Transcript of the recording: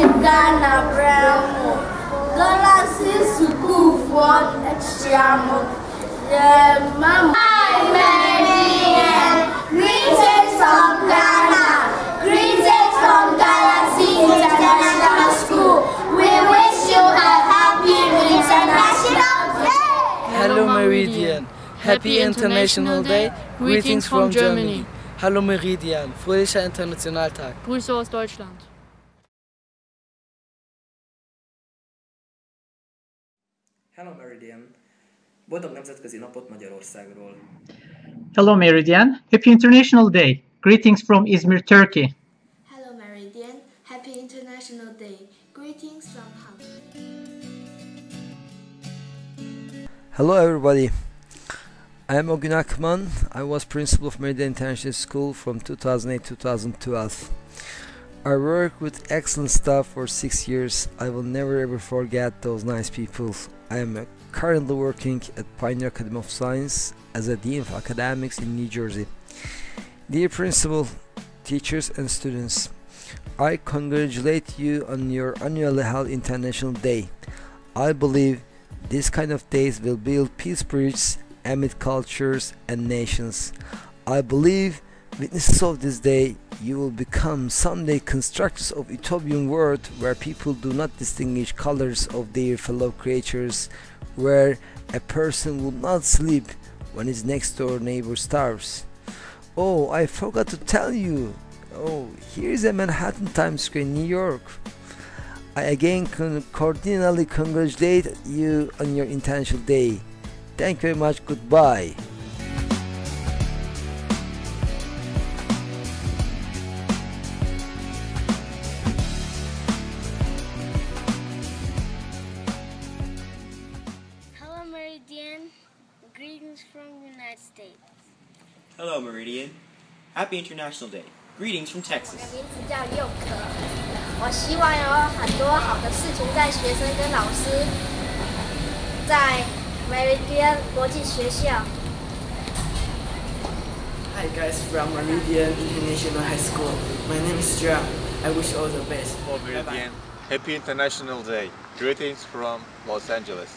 Ghana Bremo. Galaxy School for Extremo. The Mama. Hi, Meridian. Greetings from Ghana. Greetings from Galaxy International School. We wish you a happy International Day. Hello Meridian. Happy International Day. Greetings from Germany. Hallo Meridian. Fröhlicher Internationaltag. Grüße aus Deutschland. Hello Meridian! Boldog Nemzetközi Napot Magyarországról! Hello Meridian. Happy International Day. Greetings from Izmir, Turkey. Hello Meridian. Happy International Day. Greetings from Hamburg. Hello everybody. I am Ogun Akman. I was principal of Meridian International School from 2008-2012. I worked with excellent staff for six years. I will never ever forget those nice people. I am currently working at Pioneer Academy of Science as a Dean of Academics in New Jersey. Dear Principal, teachers and students, I congratulate you on your annually held International Day. I believe this kind of days will build peace bridges amid cultures and nations. I believe witnesses of this day you will become someday constructors of utopian world where people do not distinguish colors of their fellow creatures where a person will not sleep when his next door neighbor starves. Oh i forgot to tell you. Oh here is a manhattan times square new york. I again cordially congratulate you on your international day. Thank you very much. Goodbye Greetings from United States. Hello, Meridian. Happy International Day. Greetings from Texas. 名字叫佑可，我希望有很多好的事情在学生跟老师，在 Meridian 国际学校。 Hi guys from Meridian International High School. My name is Joel. I wish you all the best. Hello, Meridian. Happy International Day. Greetings from Los Angeles.